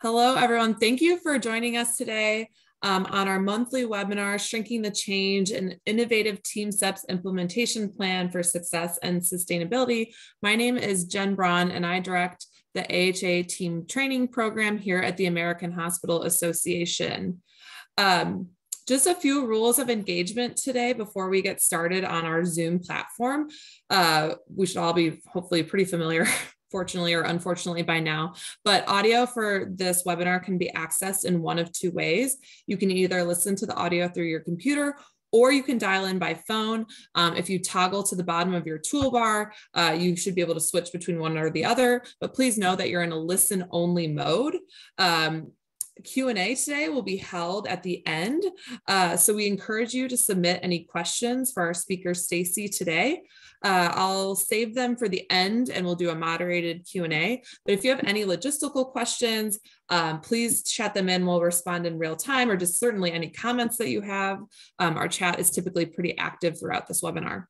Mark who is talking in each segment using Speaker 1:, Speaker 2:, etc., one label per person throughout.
Speaker 1: Hello, everyone. Thank you for joining us today um, on our monthly webinar, Shrinking the Change, an innovative TeamSTEPPS implementation plan for success and sustainability. My name is Jen Braun, and I direct the AHA team training program here at the American Hospital Association. Um, just a few rules of engagement today before we get started on our Zoom platform. Uh, we should all be hopefully pretty familiar fortunately or unfortunately by now. But audio for this webinar can be accessed in one of two ways. You can either listen to the audio through your computer or you can dial in by phone. Um, if you toggle to the bottom of your toolbar, uh, you should be able to switch between one or the other, but please know that you're in a listen only mode. Um, Q&A today will be held at the end. Uh, so we encourage you to submit any questions for our speaker, Stacy, today. Uh, I'll save them for the end and we'll do a moderated Q&A. But if you have any logistical questions, um, please chat them in. We'll respond in real time or just certainly any comments that you have. Um, our chat is typically pretty active throughout this webinar.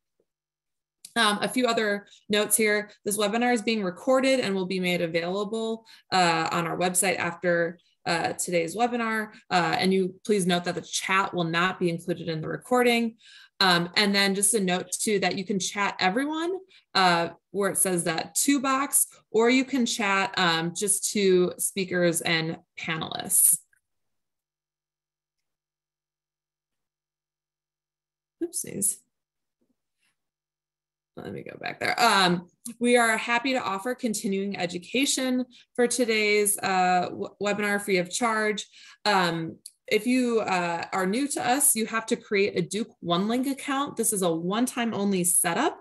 Speaker 1: Um, a few other notes here. This webinar is being recorded and will be made available uh, on our website after uh, today's webinar. Uh, and you please note that the chat will not be included in the recording. Um, and then just a note too that you can chat everyone uh, where it says that to box, or you can chat um, just to speakers and panelists. Oopsies. Let me go back there. Um, we are happy to offer continuing education for today's uh, webinar free of charge. Um, if you uh, are new to us, you have to create a Duke OneLink account. This is a one-time only setup.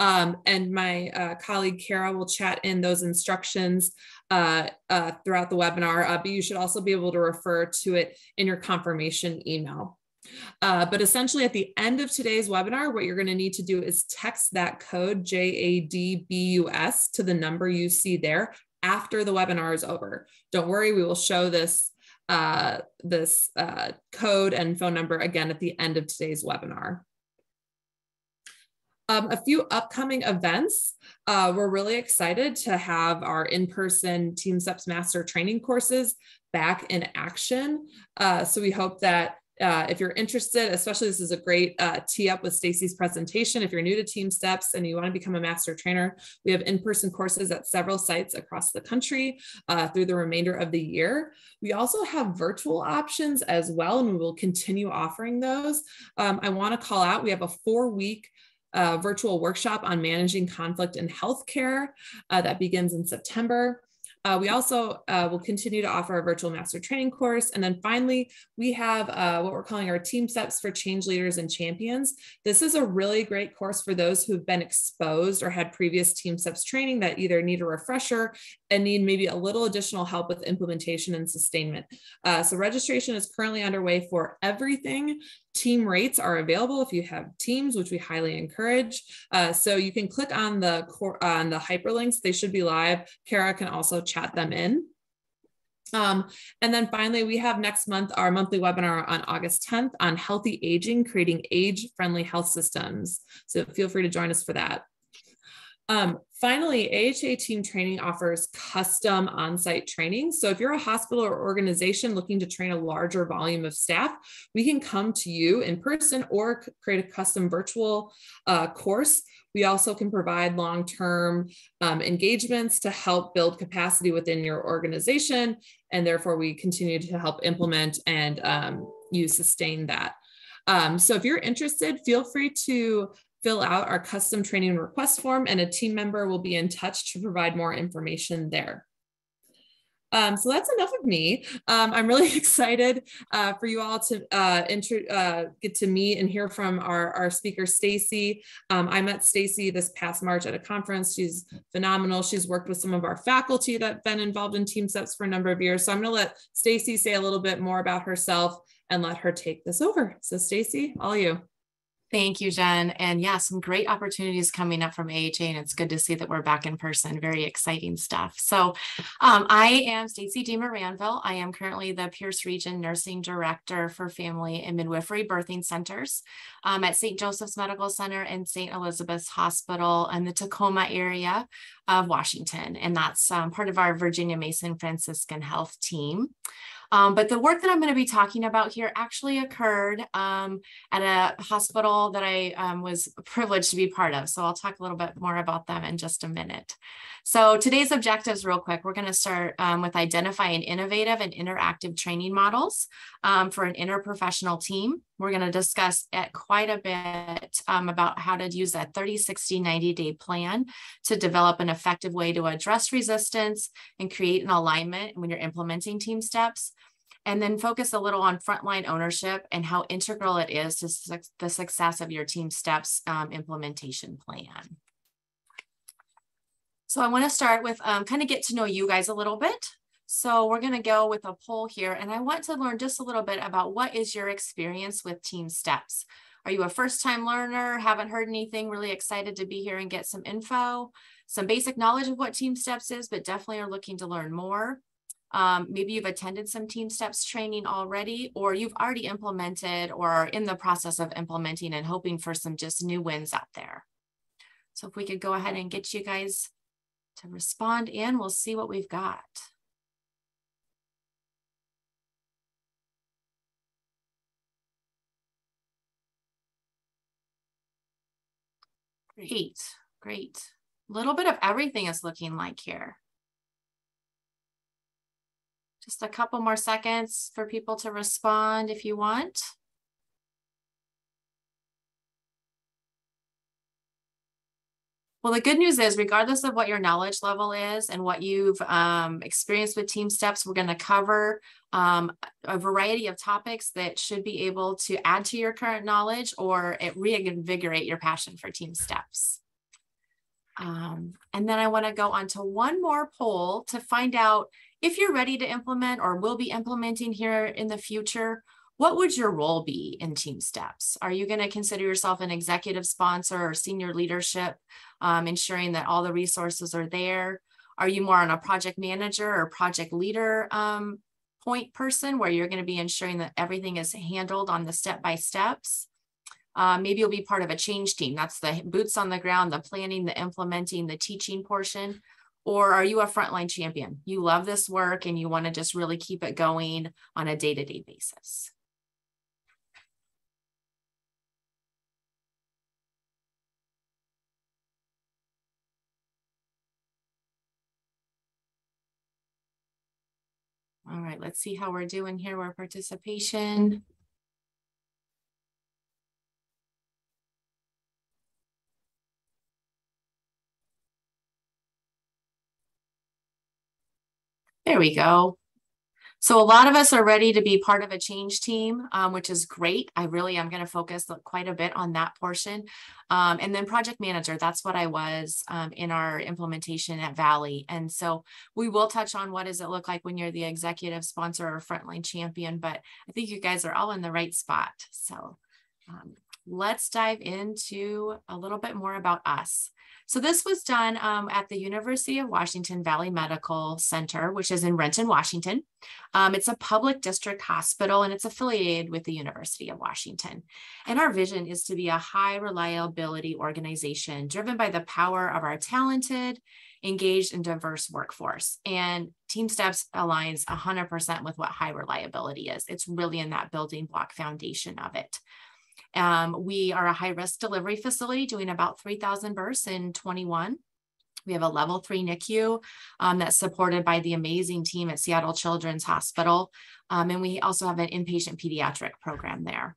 Speaker 1: Um, and my uh, colleague Kara will chat in those instructions uh, uh, throughout the webinar, uh, but you should also be able to refer to it in your confirmation email. Uh, but essentially at the end of today's webinar, what you're gonna need to do is text that code J-A-D-B-U-S to the number you see there after the webinar is over. Don't worry, we will show this uh, this uh, code and phone number again at the end of today's webinar. Um, a few upcoming events. Uh, we're really excited to have our in-person TeamSTEPPS Master training courses back in action. Uh, so we hope that uh, if you're interested, especially this is a great uh, tee up with Stacy's presentation. If you're new to TeamSTEPPS and you want to become a master trainer, we have in-person courses at several sites across the country uh, through the remainder of the year. We also have virtual options as well, and we will continue offering those. Um, I want to call out, we have a four-week uh, virtual workshop on managing conflict in healthcare uh, that begins in September. Uh, we also uh, will continue to offer a virtual master training course. And then finally, we have uh, what we're calling our TeamSTEPPS for change leaders and champions. This is a really great course for those who've been exposed or had previous TeamSTEPPS training that either need a refresher and need maybe a little additional help with implementation and sustainment. Uh, so registration is currently underway for everything Team rates are available if you have teams, which we highly encourage. Uh, so you can click on the on the hyperlinks; they should be live. Kara can also chat them in. Um, and then finally, we have next month our monthly webinar on August 10th on healthy aging, creating age-friendly health systems. So feel free to join us for that. Um, finally, AHA team training offers custom on-site training. So if you're a hospital or organization looking to train a larger volume of staff, we can come to you in person or create a custom virtual uh, course. We also can provide long-term um, engagements to help build capacity within your organization. And therefore we continue to help implement and um, you sustain that. Um, so if you're interested, feel free to fill out our custom training request form and a team member will be in touch to provide more information there. Um, so that's enough of me. Um, I'm really excited uh, for you all to uh, uh, get to meet and hear from our, our speaker, Stacy. Um, I met Stacy this past March at a conference. She's phenomenal. She's worked with some of our faculty that have been involved in TeamSTEPPS for a number of years. So I'm going to let Stacy say a little bit more about herself and let her take this over. So Stacy, all you.
Speaker 2: Thank you, Jen. And yeah, some great opportunities coming up from AHA, and it's good to see that we're back in person. Very exciting stuff. So, um, I am Stacy DeMaranville. I am currently the Pierce Region Nursing Director for Family and Midwifery Birthing Centers um, at St. Joseph's Medical Center and St. Elizabeth's Hospital in the Tacoma area of Washington. And that's um, part of our Virginia Mason Franciscan Health team. Um, but the work that I'm going to be talking about here actually occurred um, at a hospital that I um, was privileged to be part of. So I'll talk a little bit more about them in just a minute. So today's objectives real quick, we're going to start um, with identifying innovative and interactive training models um, for an interprofessional team. We're going to discuss at quite a bit um, about how to use that 30, 60, 90 day plan to develop an effective way to address resistance and create an alignment when you're implementing TeamSTEPPS and then focus a little on frontline ownership and how integral it is to su the success of your TeamSTEPPS um, implementation plan. So I wanna start with um, kind of get to know you guys a little bit. So we're gonna go with a poll here and I want to learn just a little bit about what is your experience with TeamSTEPPS? Are you a first time learner, haven't heard anything, really excited to be here and get some info, some basic knowledge of what TeamSTEPPS is, but definitely are looking to learn more? Um, maybe you've attended some TeamSTEPPS training already, or you've already implemented or are in the process of implementing and hoping for some just new wins out there. So if we could go ahead and get you guys to respond in, we'll see what we've got. Great, great. A little bit of everything is looking like here. Just a couple more seconds for people to respond if you want. Well, the good news is, regardless of what your knowledge level is and what you've um, experienced with TeamSTEPPS, we're going to cover um, a variety of topics that should be able to add to your current knowledge or it reinvigorate your passion for TeamSTEPPS. Um, and then I want to go on to one more poll to find out if you're ready to implement or will be implementing here in the future, what would your role be in TeamSTEPPS? Are you going to consider yourself an executive sponsor or senior leadership, um, ensuring that all the resources are there? Are you more on a project manager or project leader um, point person where you're going to be ensuring that everything is handled on the step by steps? Uh, maybe you'll be part of a change team. That's the boots on the ground, the planning, the implementing, the teaching portion. Or are you a frontline champion? You love this work and you want to just really keep it going on a day to day basis. All right, let's see how we're doing here with participation. There we go. So a lot of us are ready to be part of a change team, um, which is great. I really am going to focus quite a bit on that portion. Um, and then project manager, that's what I was um, in our implementation at Valley. And so we will touch on what does it look like when you're the executive sponsor or frontline champion, but I think you guys are all in the right spot. So um, let's dive into a little bit more about us. So this was done um, at the University of Washington Valley Medical Center, which is in Renton, Washington. Um, it's a public district hospital and it's affiliated with the University of Washington. And our vision is to be a high reliability organization driven by the power of our talented, engaged, and diverse workforce. And TeamSTEPPS aligns 100% with what high reliability is. It's really in that building block foundation of it. Um, we are a high risk delivery facility doing about 3,000 births in 21. We have a level three NICU um, that's supported by the amazing team at Seattle Children's Hospital. Um, and we also have an inpatient pediatric program there.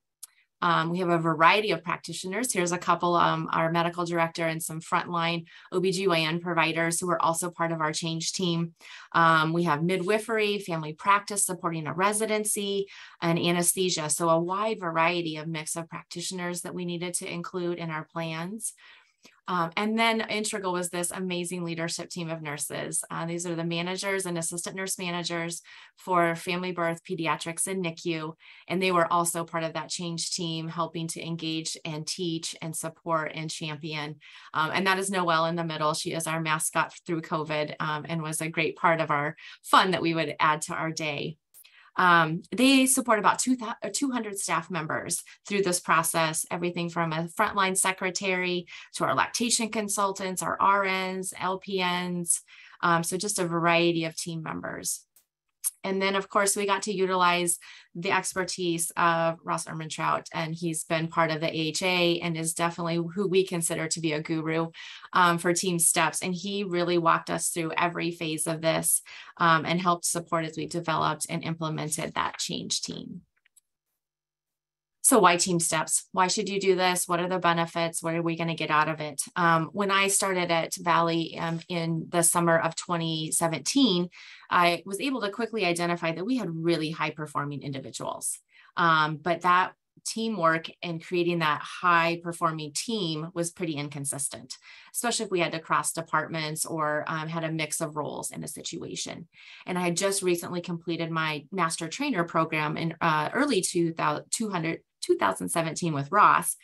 Speaker 2: Um, we have a variety of practitioners. Here's a couple, um, our medical director and some frontline OBGYN providers who are also part of our change team. Um, we have midwifery, family practice supporting a residency, and anesthesia. So a wide variety of mix of practitioners that we needed to include in our plans. Um, and then integral was this amazing leadership team of nurses. Uh, these are the managers and assistant nurse managers for family birth, pediatrics, and NICU. And they were also part of that change team, helping to engage and teach and support and champion. Um, and that is Noelle in the middle. She is our mascot through COVID um, and was a great part of our fun that we would add to our day. Um, they support about 200 uh, staff members through this process, everything from a frontline secretary to our lactation consultants, our RNs, LPNs, um, so just a variety of team members. And then, of course, we got to utilize the expertise of Ross Ehrmantraut, and he's been part of the AHA and is definitely who we consider to be a guru um, for TeamSTEPPS. And he really walked us through every phase of this um, and helped support as we developed and implemented that change team. So why TeamSTEPPS? Why should you do this? What are the benefits? What are we going to get out of it? Um, when I started at Valley um, in the summer of 2017, I was able to quickly identify that we had really high performing individuals. Um, but that teamwork and creating that high performing team was pretty inconsistent, especially if we had to cross departments or um, had a mix of roles in a situation. And I had just recently completed my master trainer program in uh, early 2000, 200, 2017 with Ross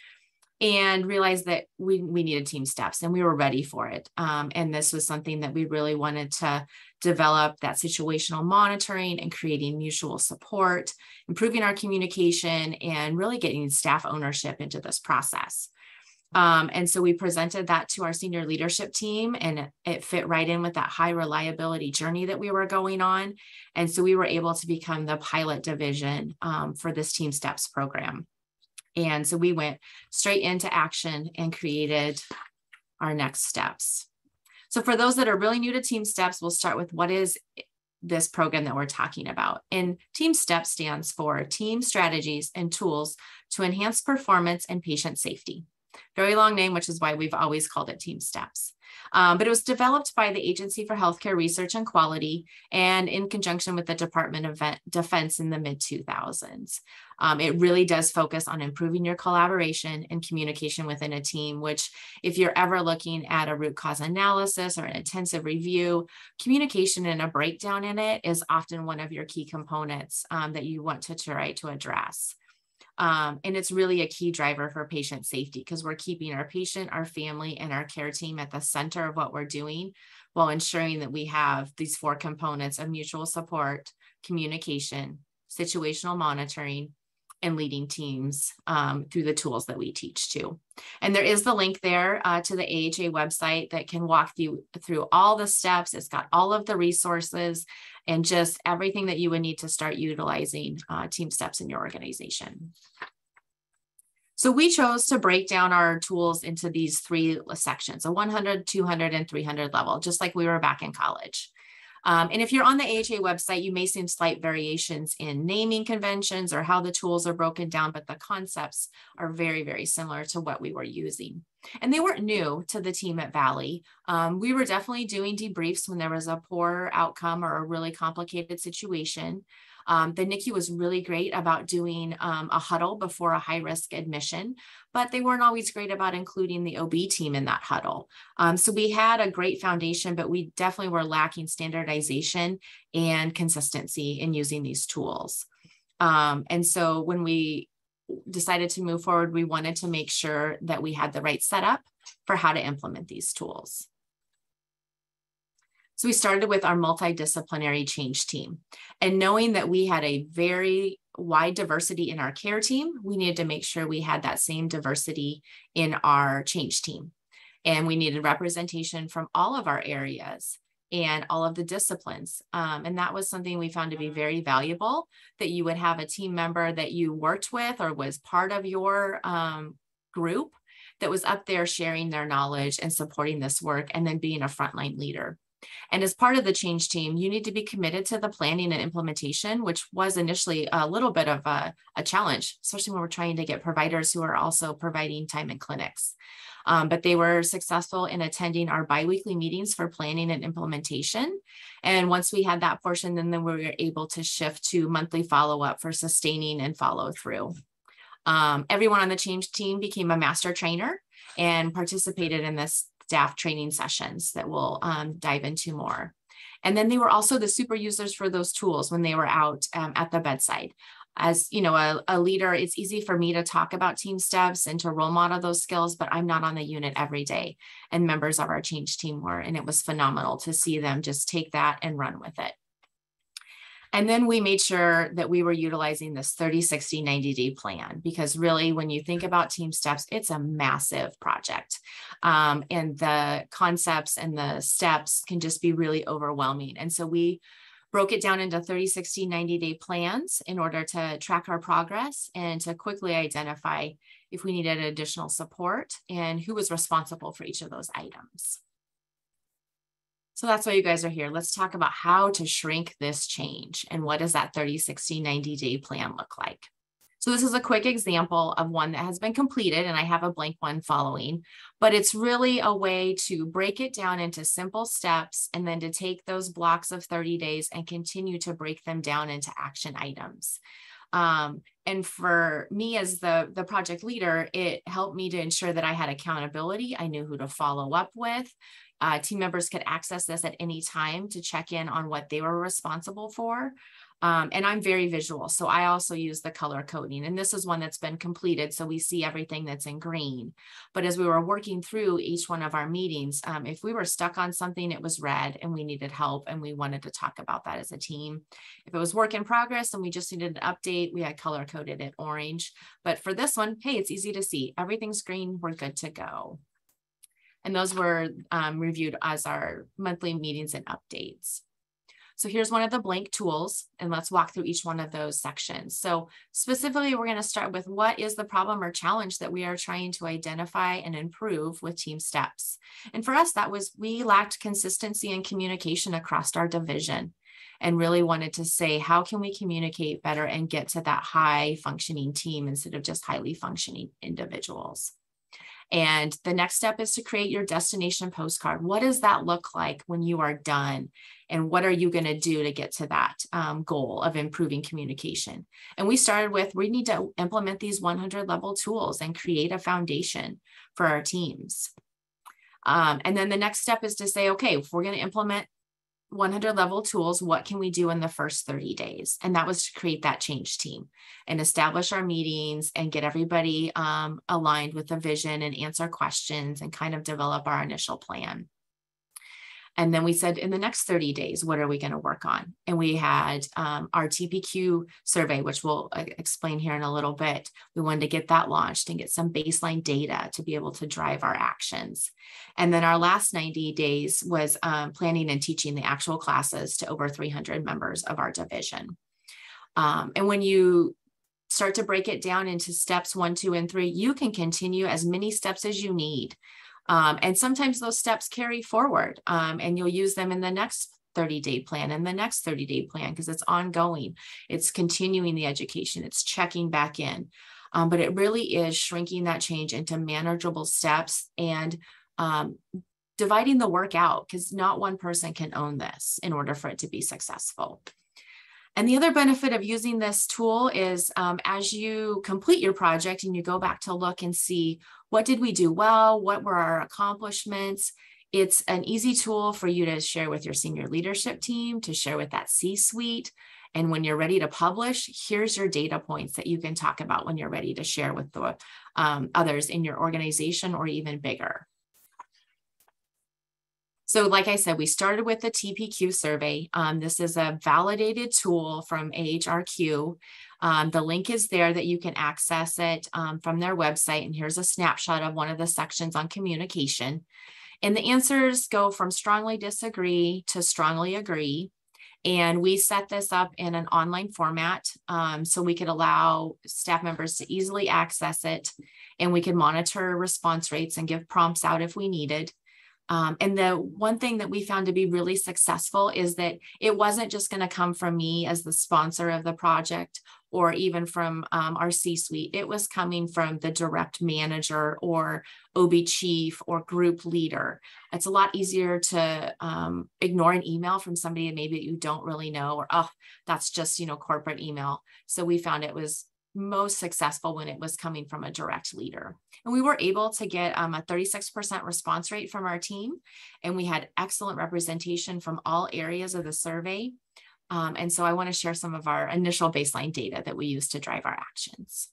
Speaker 2: and realized that we, we needed TeamSTEPPS and we were ready for it. Um, and this was something that we really wanted to develop that situational monitoring and creating mutual support, improving our communication, and really getting staff ownership into this process. Um, and so we presented that to our senior leadership team, and it fit right in with that high reliability journey that we were going on. And so we were able to become the pilot division um, for this TeamSTEPPS program. And so we went straight into action and created our next steps. So for those that are really new to TeamSTEPPS, we'll start with what is this program that we're talking about. And TeamSTEPPS stands for Team Strategies and Tools to Enhance Performance and Patient Safety. Very long name, which is why we've always called it TeamSTEPPS. Um, but it was developed by the Agency for Healthcare Research and Quality and in conjunction with the Department of Defense in the mid 2000s. Um, it really does focus on improving your collaboration and communication within a team, which, if you're ever looking at a root cause analysis or an intensive review, communication and a breakdown in it is often one of your key components um, that you want to try to address. Um, and it's really a key driver for patient safety because we're keeping our patient, our family, and our care team at the center of what we're doing while ensuring that we have these four components of mutual support, communication, situational monitoring, and leading teams um, through the tools that we teach too. And there is the link there uh, to the AHA website that can walk you through all the steps. It's got all of the resources and just everything that you would need to start utilizing uh, TeamSTEPPS in your organization. So we chose to break down our tools into these three sections, a 100, 200, and 300 level, just like we were back in college. Um, and if you're on the AHA website, you may see slight variations in naming conventions or how the tools are broken down, but the concepts are very, very similar to what we were using. And they weren't new to the team at Valley. Um, we were definitely doing debriefs when there was a poor outcome or a really complicated situation. Um, the NICU was really great about doing um, a huddle before a high risk admission, but they weren't always great about including the OB team in that huddle. Um, so we had a great foundation, but we definitely were lacking standardization and consistency in using these tools. Um, and so when we decided to move forward, we wanted to make sure that we had the right setup for how to implement these tools. So we started with our multidisciplinary change team. And knowing that we had a very wide diversity in our care team, we needed to make sure we had that same diversity in our change team. And we needed representation from all of our areas and all of the disciplines. Um, and that was something we found to be very valuable that you would have a team member that you worked with or was part of your um, group that was up there sharing their knowledge and supporting this work and then being a frontline leader. And as part of the change team, you need to be committed to the planning and implementation, which was initially a little bit of a, a challenge, especially when we're trying to get providers who are also providing time in clinics. Um, but they were successful in attending our biweekly meetings for planning and implementation. And once we had that portion, then, then we were able to shift to monthly follow up for sustaining and follow through. Um, everyone on the change team became a master trainer and participated in this staff training sessions that we'll um, dive into more. And then they were also the super users for those tools when they were out um, at the bedside. As you know a, a, leader it's easy for me to talk about TeamSTEPPS and to role model those skills but i'm not on the unit every day. And members of our change team were and it was phenomenal to see them just take that and run with it and then we made sure that we were utilizing this 30 60 90 day plan because really when you think about TeamSTEPPS it's a massive project um, and the concepts and the steps can just be really overwhelming and so we broke it down into 30, 60, 90 day plans in order to track our progress and to quickly identify if we needed additional support and who was responsible for each of those items. So that's why you guys are here. Let's talk about how to shrink this change and what does that 30, 60, 90 day plan look like. So this is a quick example of one that has been completed and I have a blank one following, but it's really a way to break it down into simple steps and then to take those blocks of 30 days and continue to break them down into action items. Um, and for me as the, the project leader, it helped me to ensure that I had accountability. I knew who to follow up with. Uh, team members could access this at any time to check in on what they were responsible for. Um, and I'm very visual. So I also use the color coding. And this is one that's been completed. So we see everything that's in green. But as we were working through each one of our meetings, um, if we were stuck on something, it was red and we needed help and we wanted to talk about that as a team. If it was work in progress and we just needed an update, we had color coded it orange. But for this one, hey, it's easy to see. Everything's green. We're good to go. And those were um, reviewed as our monthly meetings and updates. So here's one of the blank tools, and let's walk through each one of those sections. So specifically, we're going to start with what is the problem or challenge that we are trying to identify and improve with TeamSTEPPS. And for us, that was we lacked consistency and communication across our division and really wanted to say, how can we communicate better and get to that high functioning team instead of just highly functioning individuals? And the next step is to create your destination postcard. What does that look like when you are done? And what are you going to do to get to that um, goal of improving communication? And we started with we need to implement these 100 level tools and create a foundation for our teams. Um, and then the next step is to say, okay, if we're going to implement 100 level tools, what can we do in the first 30 days? And that was to create that change team and establish our meetings and get everybody um, aligned with the vision and answer questions and kind of develop our initial plan. And then we said, in the next 30 days, what are we going to work on? And we had um, our TPQ survey, which we'll uh, explain here in a little bit. We wanted to get that launched and get some baseline data to be able to drive our actions. And then our last 90 days was um, planning and teaching the actual classes to over 300 members of our division. Um, and when you start to break it down into steps one, two, and three, you can continue as many steps as you need. Um, and sometimes those steps carry forward um, and you'll use them in the next 30 day plan and the next 30 day plan because it's ongoing. It's continuing the education, it's checking back in. Um, but it really is shrinking that change into manageable steps and um, dividing the work out because not one person can own this in order for it to be successful. And the other benefit of using this tool is um, as you complete your project and you go back to look and see what did we do well, what were our accomplishments, it's an easy tool for you to share with your senior leadership team, to share with that C suite. And when you're ready to publish, here's your data points that you can talk about when you're ready to share with the um, others in your organization or even bigger. So like I said, we started with the TPQ survey. Um, this is a validated tool from AHRQ. Um, the link is there that you can access it um, from their website. And here's a snapshot of one of the sections on communication. And the answers go from strongly disagree to strongly agree. And we set this up in an online format um, so we could allow staff members to easily access it and we could monitor response rates and give prompts out if we needed. Um, and the one thing that we found to be really successful is that it wasn't just going to come from me as the sponsor of the project or even from um, our C suite. It was coming from the direct manager or OB chief or group leader. It's a lot easier to um, ignore an email from somebody and maybe you don't really know, or, oh, that's just, you know, corporate email. So we found it was most successful when it was coming from a direct leader. And we were able to get um, a 36% response rate from our team, and we had excellent representation from all areas of the survey. Um, and so I want to share some of our initial baseline data that we use to drive our actions.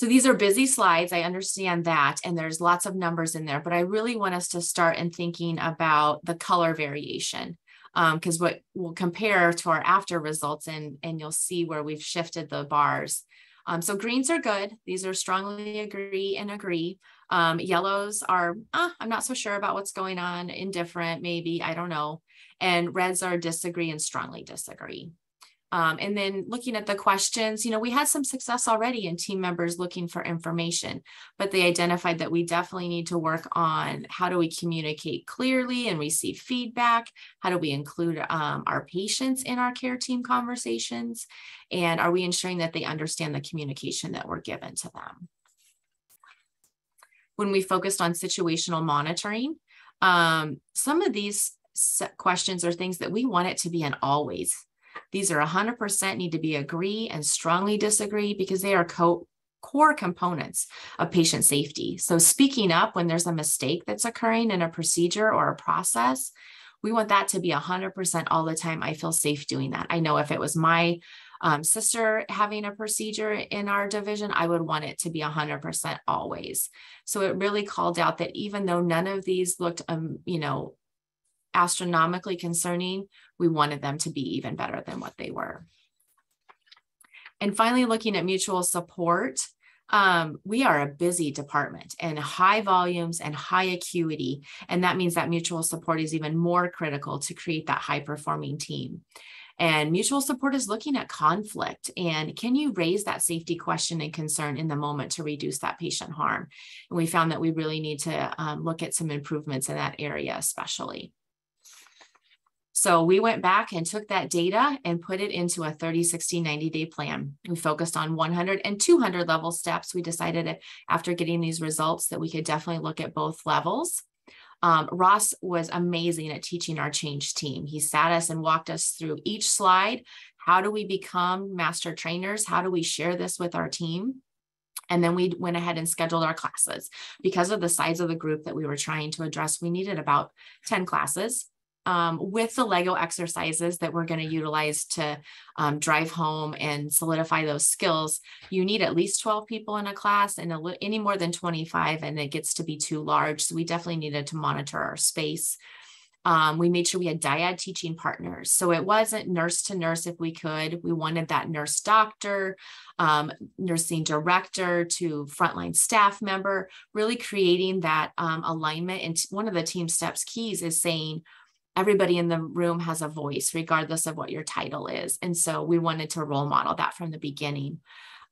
Speaker 2: So these are busy slides. I understand that. And there's lots of numbers in there, but I really want us to start in thinking about the color variation because um, what we'll compare to our after results and, and you'll see where we've shifted the bars. Um, so greens are good. These are strongly agree and agree. Um, yellows are, ah, I'm not so sure about what's going on, indifferent, maybe, I don't know. And reds are disagree and strongly disagree. Um, and then looking at the questions, you know, we had some success already in team members looking for information, but they identified that we definitely need to work on how do we communicate clearly and receive feedback? How do we include um, our patients in our care team conversations? And are we ensuring that they understand the communication that we're given to them? When we focused on situational monitoring, um, some of these questions are things that we want it to be an always these are 100% need to be agree and strongly disagree because they are co- core components of patient safety. So, speaking up when there's a mistake that's occurring in a procedure or a process, we want that to be 100% all the time. I feel safe doing that. I know if it was my um, sister having a procedure in our division, I would want it to be 100% always. So it really called out that even though none of these looked, um, you know, astronomically concerning, we wanted them to be even better than what they were. And finally, looking at mutual support, um, we are a busy department and high volumes and high acuity. And that means that mutual support is even more critical to create that high performing team. And mutual support is looking at conflict and can you raise that safety question and concern in the moment to reduce that patient harm? And we found that we really need to um, look at some improvements in that area, especially. So we went back and took that data and put it into a 30, 60, 90 day plan. We focused on 100 and 200 level steps. We decided after getting these results that we could definitely look at both levels. Um, Ross was amazing at teaching our change team. He sat us and walked us through each slide. How do we become master trainers? How do we share this with our team? And then we went ahead and scheduled our classes. Because of the size of the group that we were trying to address, we needed about 10 classes um, with the Lego exercises that we're going to utilize to um, drive home and solidify those skills, you need at least 12 people in a class and a, any more than 25, and it gets to be too large. So we definitely needed to monitor our space. Um, we made sure we had dyad teaching partners. So it wasn't nurse to nurse if we could. We wanted that nurse doctor, um, nursing director to frontline staff member, really creating that um, alignment. And one of the TeamSTEPPS keys is saying, everybody in the room has a voice, regardless of what your title is. And so we wanted to role model that from the beginning.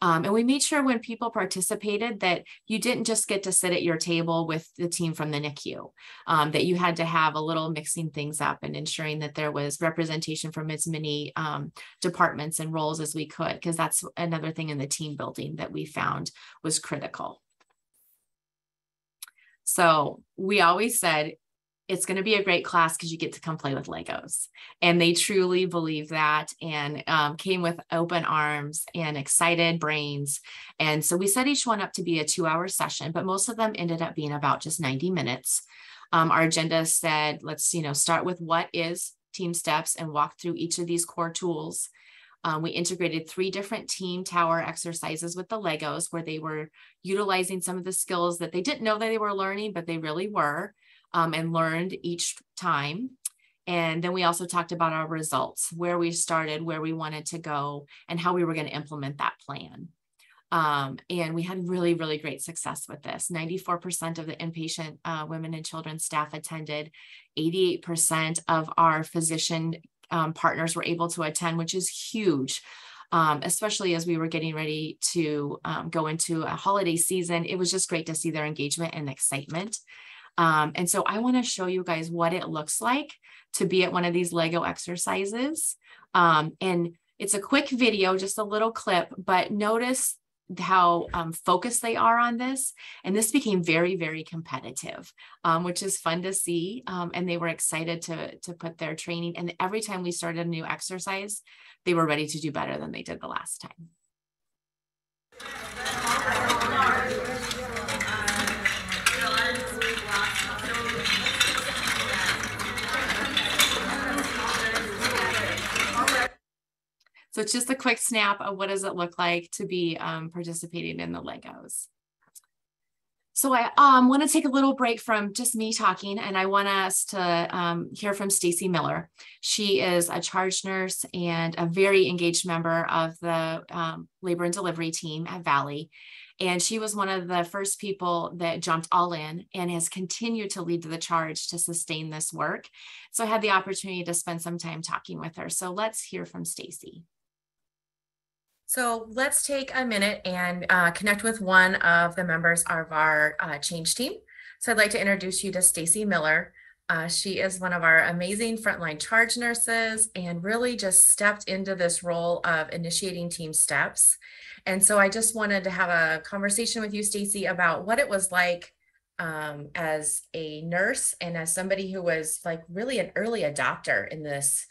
Speaker 2: Um, and we made sure when people participated that you didn't just get to sit at your table with the team from the NICU, um, that you had to have a little mixing things up and ensuring that there was representation from as many um, departments and roles as we could, because that's another thing in the team building that we found was critical. So we always said it's going to be a great class because you get to come play with Legos. And they truly believe that and um, came with open arms and excited brains. And so we set each one up to be a two hour session, but most of them ended up being about just 90 minutes. Um, our agenda said, let's, you know, start with what is TeamSTEPPS and walk through each of these core tools. Um, we integrated three different team tower exercises with the Legos where they were utilizing some of the skills that they didn't know that they were learning, but they really were um, and learned each time. And then we also talked about our results, where we started, where we wanted to go, and how we were going to implement that plan. Um, and we had really, really great success with this. 94% of the inpatient uh, women and children staff attended, 88% of our physician um, partners were able to attend, which is huge. Um, especially as we were getting ready to um, go into a holiday season. It was just great to see their engagement and excitement. Um, and so I want to show you guys what it looks like to be at one of these Lego exercises. Um, and it's a quick video, just a little clip, but notice how um, focused they are on this. And this became very, very competitive, um, which is fun to see. Um, and they were excited to, to put their training. And every time we started a new exercise, they were ready to do better than they did the last time. So it's just a quick snap of what does it look like to be um, participating in the Legos. So I um, want to take a little break from just me talking, and I want us to um, hear from Stacy Miller. She is a charge nurse and a very engaged member of the um, labor and delivery team at Valley. And she was one of the first people that jumped all in and has continued to lead the charge to sustain this work. So I had the opportunity to spend some time talking with her. So let's hear from Stacy.
Speaker 3: So let's take a minute and uh, connect with one of the members of our uh, change team. So I'd like to introduce you to Stacy Miller. Uh, she is one of our amazing frontline charge nurses and really just stepped into this role of initiating TeamSTEPPS. And so I just wanted to have a conversation with you, Stacy, about what it was like um, as a nurse and as somebody who was like really an early adopter in this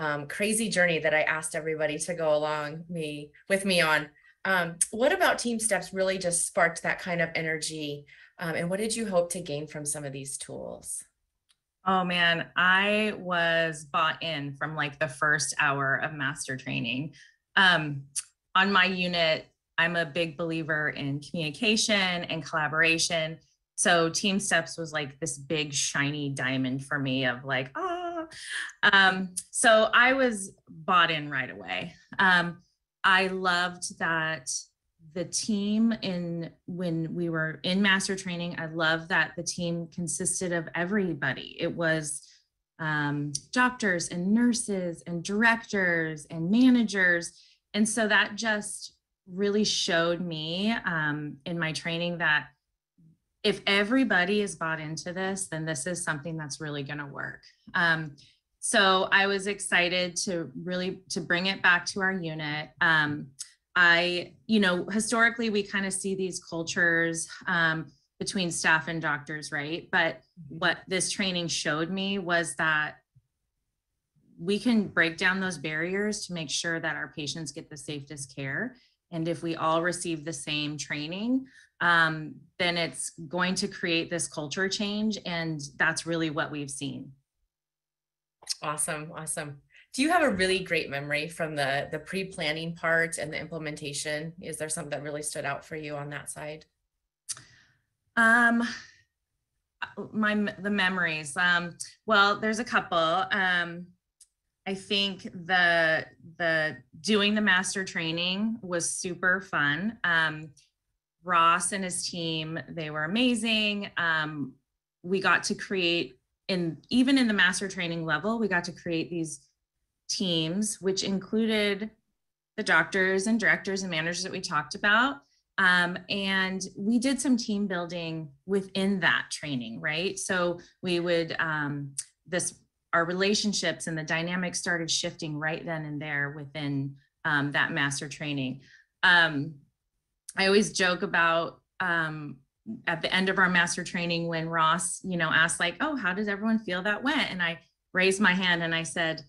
Speaker 3: um, crazy journey that I asked everybody to go along me with me on. Um, what about TeamSTEPPS really just sparked that kind of energy? Um, and what did you hope to gain from some of these tools?
Speaker 4: Oh man, I was bought in from like the first hour of master training. Um, on my unit, I'm a big believer in communication and collaboration. So TeamSTEPPS was like this big shiny diamond for me of like, oh, um, so I was bought in right away. Um, I loved that the team in when we were in master training, I love that the team consisted of everybody. It was um, doctors and nurses and directors and managers. And so that just really showed me um, in my training that if everybody is bought into this, then this is something that's really going to work. Um, so I was excited to really to bring it back to our unit. Um, I, you know, historically we kind of see these cultures um, between staff and doctors, right? But what this training showed me was that we can break down those barriers to make sure that our patients get the safest care. And if we all receive the same training, um, then it's going to create this culture change. And that's really what we've seen.
Speaker 3: Awesome. Awesome. Do you have a really great memory from the the pre-planning part and the implementation? Is there something that really stood out for you on that side?
Speaker 4: Um my the memories. Um well, there's a couple. Um I think the the doing the master training was super fun. Um Ross and his team, they were amazing. Um, we got to create, in even in the master training level, we got to create these teams, which included the doctors and directors and managers that we talked about. Um, and we did some team building within that training, right? So we would um, this our relationships and the dynamics started shifting right then and there within um, that master training. Um, I always joke about um, at the end of our master training when Ross, you know, asked like, "Oh, how does everyone feel that went?" And I raised my hand and I said,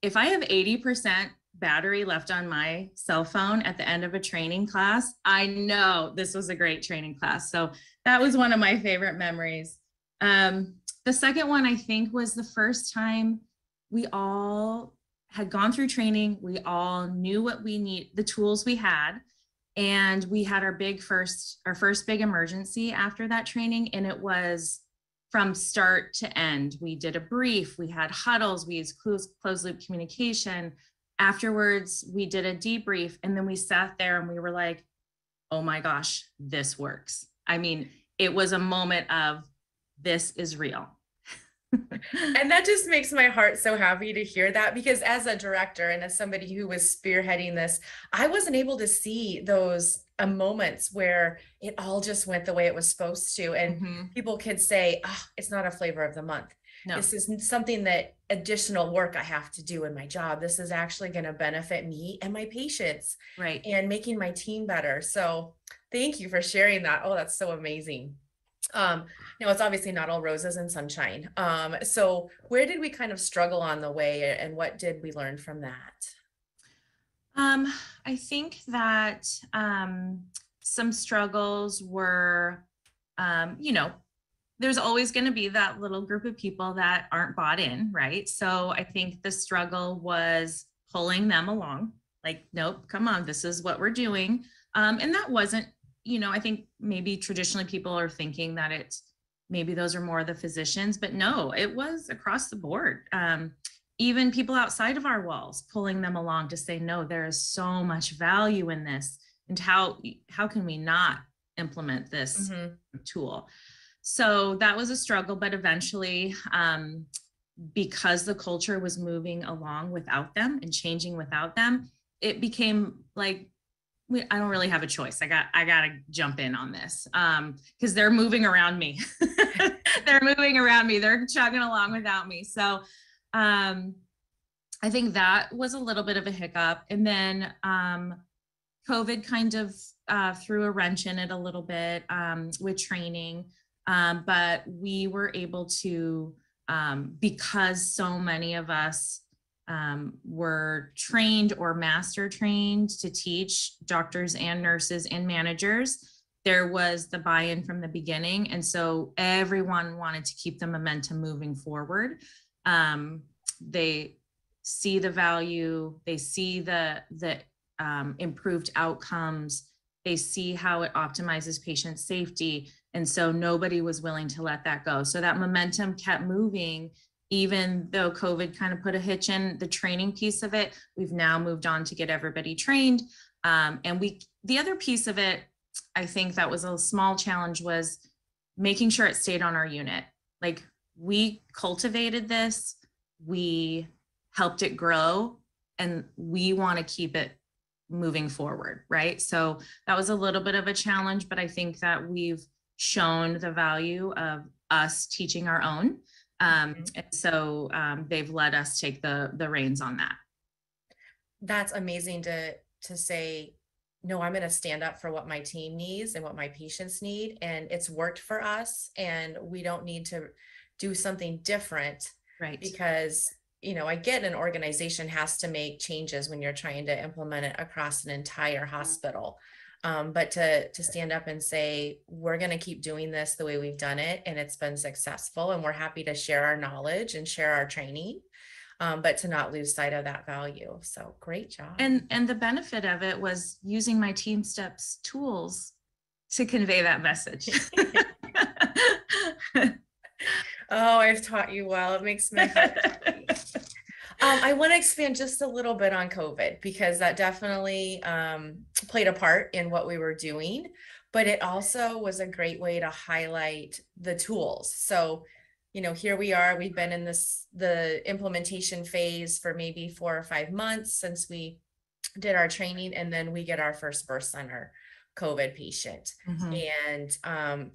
Speaker 4: "If I have 80% battery left on my cell phone at the end of a training class, I know this was a great training class." So that was one of my favorite memories. Um, the second one I think was the first time we all had gone through training. We all knew what we need, the tools we had and we had our big first our first big emergency after that training and it was from start to end. We did a brief we had huddles we used closed, closed loop communication. Afterwards we did a debrief and then we sat there and we were like oh my gosh this works. I mean it was a moment of this is real
Speaker 3: and that just makes my heart so happy to hear that because as a director and as somebody who was spearheading this, I wasn't able to see those uh, moments where it all just went the way it was supposed to. And mm-hmm. people could say, oh, it's not a flavor of the month.
Speaker 4: No.
Speaker 2: this isn't something that additional work I have to do in my job. This is actually going to benefit me and my patients
Speaker 4: Right.
Speaker 2: and making my team better. So thank you for sharing that. Oh, that's so amazing. Um, you know, it's obviously not all roses and sunshine. Um, so where did we kind of struggle on the way and what did we learn from that?
Speaker 4: Um, I think that um, some struggles were, um, you know, there's always going to be that little group of people that aren't bought in, right? So I think the struggle was pulling them along, like, nope, come on, this is what we're doing. Um, and that wasn't, you know, I think maybe traditionally people are thinking that it's maybe those are more the physicians, but no, it was across the board. Um, even people outside of our walls pulling them along to say no there is so much value in this and how how can we not implement this
Speaker 2: Mhm.
Speaker 4: tool so that was a struggle but eventually um, because the culture was moving along without them and changing without them it became like we, i don't really have a choice. I got i gotta jump in on this um because they're moving around me. They're moving around me. They're chugging along without me. So um i think that was a little bit of a hiccup. And then um covid kind of uh, threw a wrench in it a little bit um, with training. Um, but we were able to um, because so many of us um, were trained or master trained to teach doctors and nurses and managers there was the buy-in from the beginning. And so everyone wanted to keep the momentum moving forward. Um, they see the value they see the the um, improved outcomes. They see how it optimizes patient safety. And so nobody was willing to let that go. So that momentum kept moving even though covid kind of put a hitch in the training piece of it we've now moved on to get everybody trained. Um, and we the other piece of it i think that was a small challenge was making sure it stayed on our unit. Like we cultivated this we helped it grow and we want to keep it moving forward right? So that was a little bit of a challenge but i think that we've shown the value of us teaching our own um,
Speaker 2: Mhm.
Speaker 4: and so um, they've let us take the the reins on that
Speaker 2: That's amazing to to say, no, I'm going to stand up for what my team needs and what my patients need. And it's worked for us. And we don't need to do something different
Speaker 4: right
Speaker 2: because you know i get an organization has to make changes when you're trying to implement it across an entire hospital um, but to to stand up and say we're going to keep doing this the way we've done it and it's been successful and we're happy to share our knowledge and share our training um, but to not lose sight of that value. So great job.
Speaker 4: And and the benefit of it was using my TeamSTEPPS tools to convey that message.
Speaker 2: Oh i've taught you well. It makes me happy Um, I want to expand just a little bit on COVID because that definitely um, played a part in what we were doing, but it also was a great way to highlight the tools. So, you know, here we are, we've been in this, the implementation phase for maybe four or five months since we did our training, and then we get our first birth center COVID patient.
Speaker 4: Mhm.
Speaker 2: And um,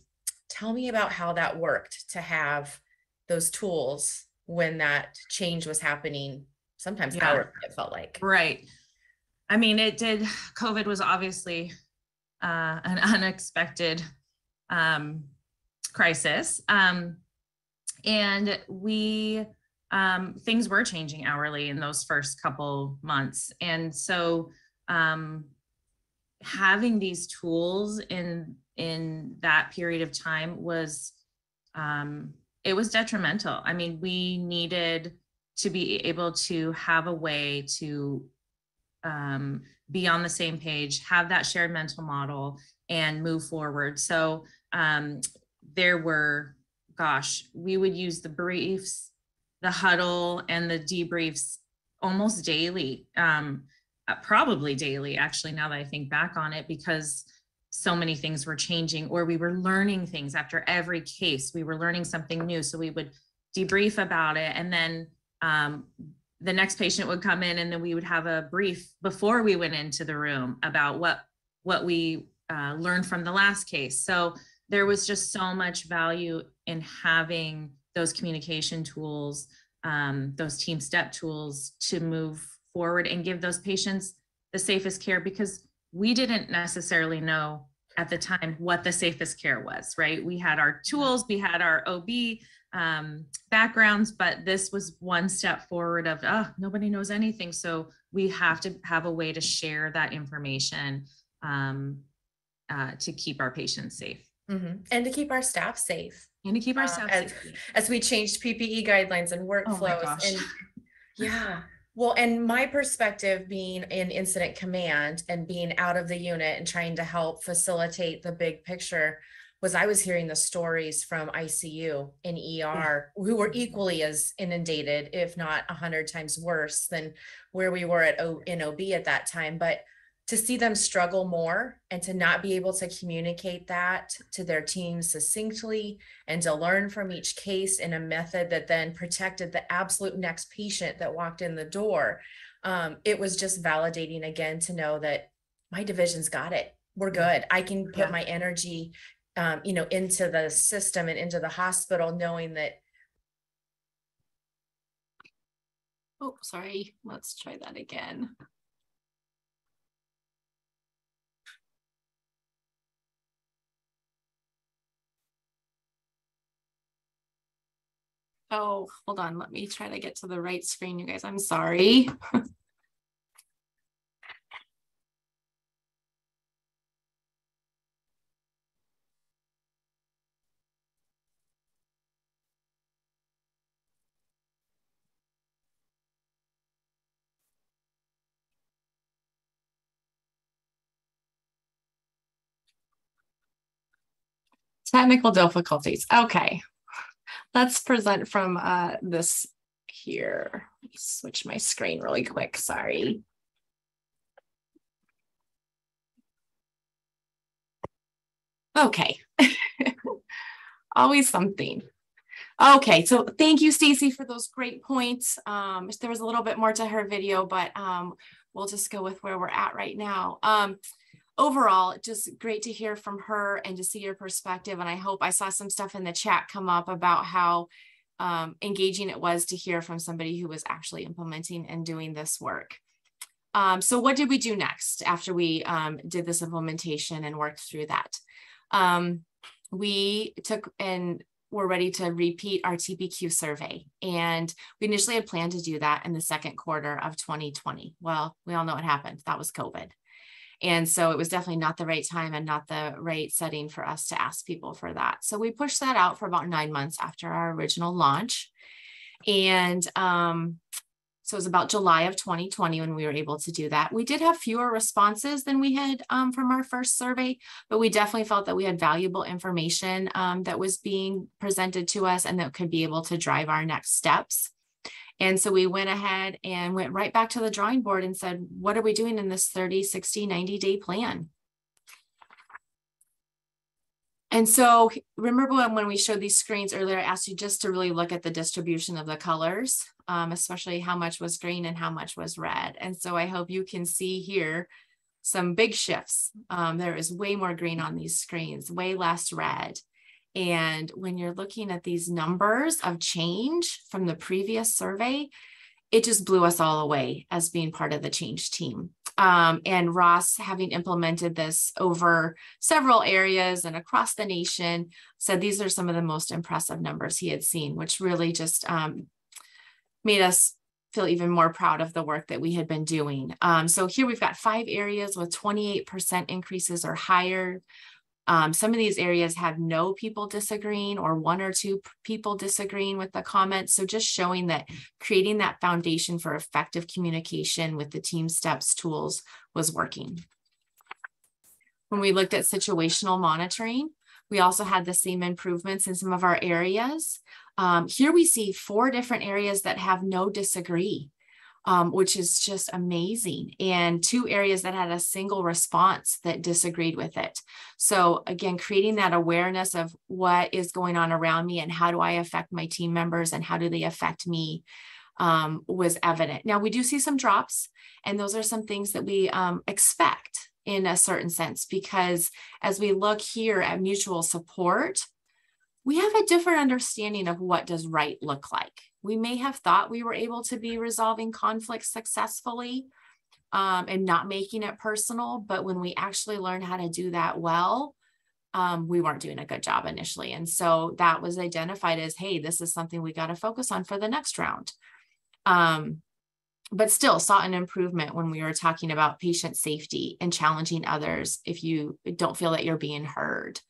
Speaker 2: tell me about how that worked to have those tools when that change was happening, sometimes
Speaker 4: Yeah.
Speaker 2: hourly, it felt like.
Speaker 4: Right. I mean, it did, COVID was obviously uh, an unexpected um, crisis. Um, and we, um, things were changing hourly in those first couple months. And so um, having these tools in in that period of time was um, it was detrimental. I mean, we needed to be able to have a way to um, be on the same page, have that shared mental model, and move forward. So um, there were, gosh, we would use the briefs, the huddle, and the debriefs almost daily, um, uh, probably daily, actually, now that I think back on it, because so many things were changing or we were learning things. After every case we were learning something new so we would debrief about it and then um, the next patient would come in and then we would have a brief before we went into the room about what what we uh, learned from the last case. So there was just so much value in having those communication tools, um, those team step tools to move forward and give those patients the safest care because we didn't necessarily know at the time what the safest care was, right? We had our tools, we had our OB um, backgrounds, but this was one step forward of, oh, nobody knows anything. So we have to have a way to share that information um, uh, to keep our patients safe
Speaker 3: Mhm. And to keep our staff safe
Speaker 4: and to keep our
Speaker 3: Uh,
Speaker 4: staff
Speaker 3: as-
Speaker 4: safe.
Speaker 3: as we changed PPE guidelines and workflows
Speaker 4: gosh.
Speaker 3: and yeah. Well, and my perspective being in incident command and being out of the unit and trying to help facilitate the big picture was I was hearing the stories from ICU and ER who were equally as inundated, if not a hundred times worse than where we were at O in OB at that time. But to see them struggle more and to not be able to communicate that to their team succinctly and to learn from each case in a method that then protected the absolute next patient that walked in the door. Um, it was just validating again to know that my division's got it. We're good. I can
Speaker 2: Yeah.
Speaker 3: put my energy, um, you know, into the system and into the hospital, knowing that
Speaker 2: Oh, sorry. Let's try that again. Oh, hold on. Let me try to get to the right screen, you guys. I'm sorry. Technical difficulties. Okay. Let's present from uh, this here. Switch my screen really quick. Sorry. Okay. Always something. Okay, so thank you, Stacy, for those great points. Um, there was a little bit more to her video, but um, we'll just go with where we're at right now. Um, overall, just great to hear from her and to see your perspective. And I hope I saw some stuff in the chat come up about how um, engaging it was to hear from somebody who was actually implementing and doing this work. Um, so what did we do next after we um, did this implementation and worked through that? Um, we took and were ready to repeat our TPQ survey. And we initially had planned to do that in the second quarter of 2020. Well, we all know what happened. That was COVID. And so it was definitely not the right time and not the right setting for us to ask people for that. So we pushed that out for about nine months after our original launch. And um, so it was about July of 2020 when we were able to do that. We did have fewer responses than we had um, from our first survey, but we definitely felt that we had valuable information um, that was being presented to us and that could be able to drive our next steps. And so we went ahead and went right back to the drawing board and said, what are we doing in this 30, 60, 90 day plan? And so remember when, when we showed these screens earlier, I asked you just to really look at the distribution of the colors, um, especially how much was green and how much was red. And so I hope you can see here some big shifts. Um, there is way more green on these screens, way less red. And when you're looking at these numbers of change from the previous survey, it just blew us all away as being part of the change team. Um, and Ross, having implemented this over several areas and across the nation, said these are some of the most impressive numbers he had seen, which really just um, made us feel even more proud of the work that we had been doing. Um, so here we've got five areas with 28% increases or higher. Um, some of these areas have no people disagreeing or one or two people disagreeing with the comments. So just showing that creating that foundation for effective communication with the TeamSTEPPS tools was working. When we looked at situational monitoring, we also had the same improvements in some of our areas. Um, here we see four different areas that have no disagree um, which is just amazing. And two areas that had a single response that disagreed with it. So, again, creating that awareness of what is going on around me and how do I affect my team members and how do they affect me um, was evident. Now, we do see some drops, and those are some things that we um, expect in a certain sense, because as we look here at mutual support, we have a different understanding of what does right look like. We may have thought we were able to be resolving conflicts successfully um, and not making it personal, but when we actually learned how to do that well, um, we weren't doing a good job initially. And so that was identified as, hey, this is something we got to focus on for the next round. Um, but still saw an improvement when we were talking about patient safety and challenging others if you don't feel that you're being heard.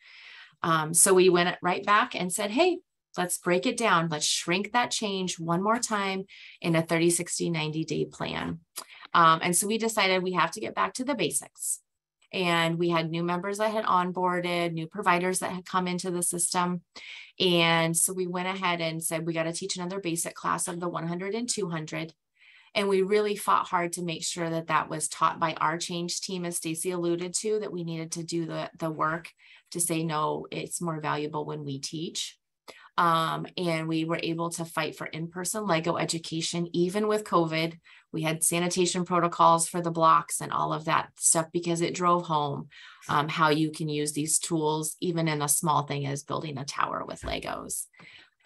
Speaker 2: Um, so we went right back and said, hey, let's break it down. Let's shrink that change one more time in a 30, 60, 90 day plan. Um, and so we decided we have to get back to the basics. And we had new members that had onboarded, new providers that had come into the system. And so we went ahead and said, we got to teach another basic class of the 100 and 200. And we really fought hard to make sure that that was taught by our change team, as Stacy alluded to, that we needed to do the, the work to say, no, it's more valuable when we teach. Um, and we were able to fight for in-person Lego education, even with COVID. We had sanitation protocols for the blocks and all of that stuff because it drove home um, how you can use these tools, even in a small thing as building a tower with Legos.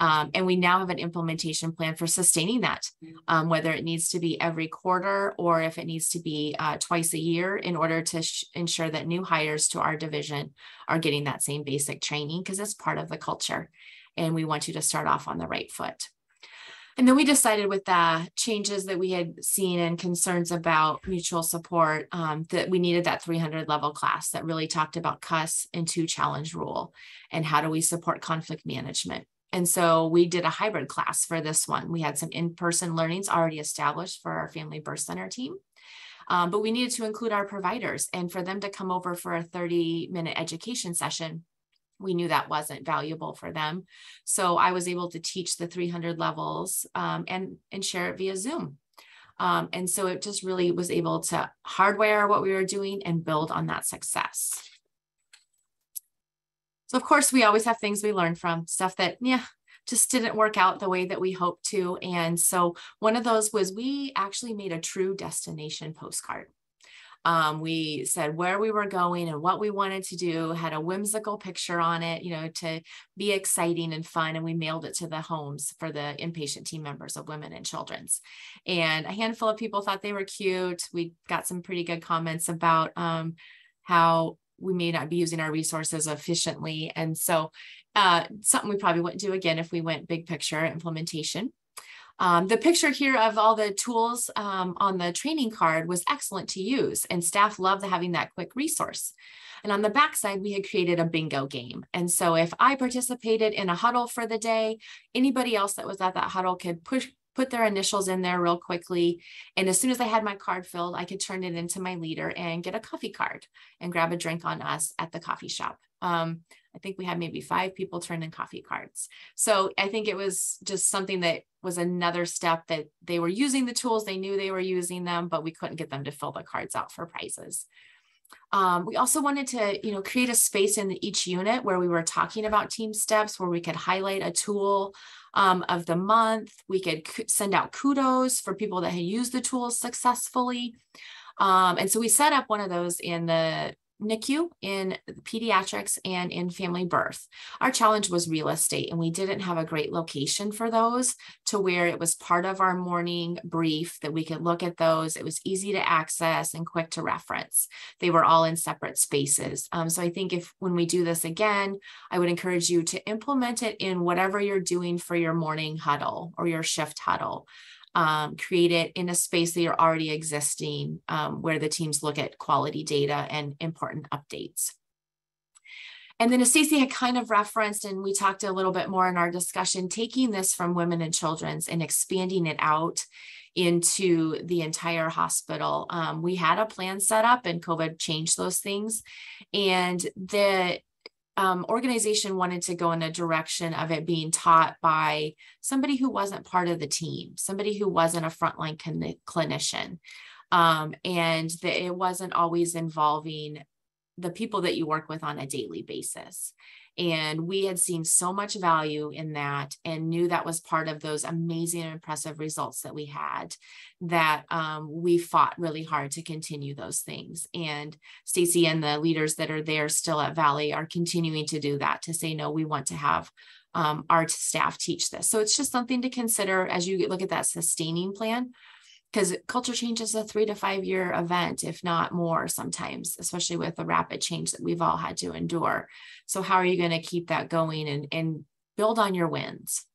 Speaker 2: Um, and we now have an implementation plan for sustaining that, um, whether it needs to be every quarter or if it needs to be uh, twice a year in order to ensure that new hires to our division are getting that same basic training because it's part of the culture. And we want you to start off on the right foot. And then we decided with the changes that we had seen and concerns about mutual support um, that we needed that 300 level class that really talked about CUS and two challenge rule and how do we support conflict management. And so we did a hybrid class for this one. We had some in-person learnings already established for our family birth center team. Um, but we needed to include our providers and for them to come over for a 30 minute education session we knew that wasn't valuable for them so i was able to teach the 300 levels um, and and share it via zoom um, and so it just really was able to hardware what we were doing and build on that success so of course we always have things we learn from stuff that, yeah, just didn't work out the way that we hoped to. And so one of those was we actually made a true destination postcard. Um, we said where we were going and what we wanted to do, had a whimsical picture on it, you know, to be exciting and fun. And we mailed it to the homes for the inpatient team members of women and children's. And a handful of people thought they were cute. We got some pretty good comments about um, how we may not be using our resources efficiently. And so uh, something we probably wouldn't do again if we went big picture implementation. Um, the picture here of all the tools um, on the training card was excellent to use and staff loved having that quick resource. And on the backside, we had created a bingo game. And so if I participated in a huddle for the day, anybody else that was at that huddle could push, put their initials in there real quickly. And as soon as I had my card filled, I could turn it into my leader and get a coffee card and grab a drink on us at the coffee shop. Um, I think we had maybe five people turn in coffee cards. So I think it was just something that was another step that they were using the tools, they knew they were using them, but we couldn't get them to fill the cards out for prizes. Um, we also wanted to, you know, create a space in each unit where we were talking about TeamSTEPPS, where we could highlight a tool um, of the month. We could send out kudos for people that had used the tools successfully. Um, and so we set up one of those in the NICU in pediatrics and in family birth. Our challenge was real estate, and we didn't have a great location for those to where it was part of our morning brief that we could look at those. It was easy to access and quick to reference. They were all in separate spaces. Um, so I think if when we do this again, I would encourage you to implement it in whatever you're doing for your morning huddle or your shift huddle um, create it in a space that you're already existing um, where the teams look at quality data and important updates. And then as Stacey had kind of referenced, and we talked a little bit more in our discussion, taking this from women and children's and expanding it out into the entire hospital. Um, we had a plan set up and COVID changed those things. And the um, organization wanted to go in a direction of it being taught by somebody who wasn't part of the team, somebody who wasn't a frontline clinician. Um, and that it wasn't always involving the people that you work with on a daily basis. And we had seen so much value in that and knew that was part of those amazing and impressive results that we had that um, we fought really hard to continue those things. And Stacy and the leaders that are there still at Valley are continuing to do that to say, no, we want to have um, our staff teach this. So it's just something to consider as you look at that sustaining plan because culture change is a three to five year event, if not more sometimes, especially with the rapid change that we've all had to endure. So how are you going to keep that going and, and build on your wins?